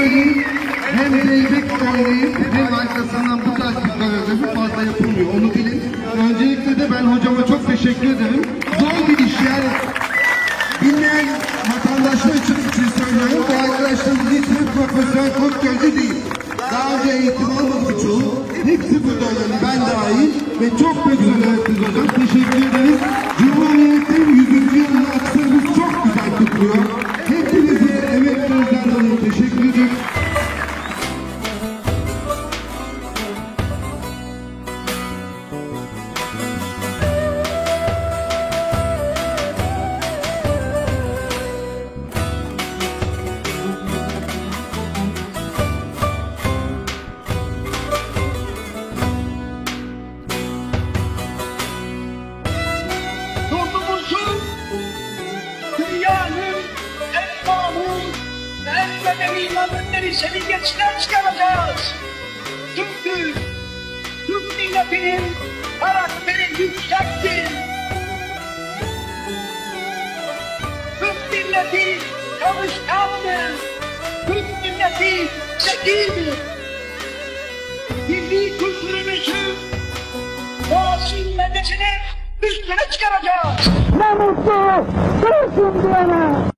söyleyeyim hem playback derneği hem arkasından bu tarz bir fazla yapılmıyor. Onu bilin. Öncelikle de ben hocama çok teşekkür ederim. Zor bir iş yani. Bilmeyen vatandaşlar için, için şey söylüyorum. Bu arkadaşlarımız hiçbir profesyonel kod gözü değil. Daha önce eğitim almadı çoğu. Hepsi burada öğrendi. Ben dahil. Ve çok da güzel öğrettiniz hocam. Teşekkür ederiz. Cumhuriyet'in 100. yılını aksırımız çok güzel kutluyor. Medeni namınları seviyesinden çıkaracağız. Çünkü Türk milletinin karakteri yüksektir. Türk milleti çalışkandır. Türk milleti zekidir. Milli kültürümüzü Boğaz'ın medeniyetini üstüne çıkaracağız. Ne mutlu Türk'üm diyene.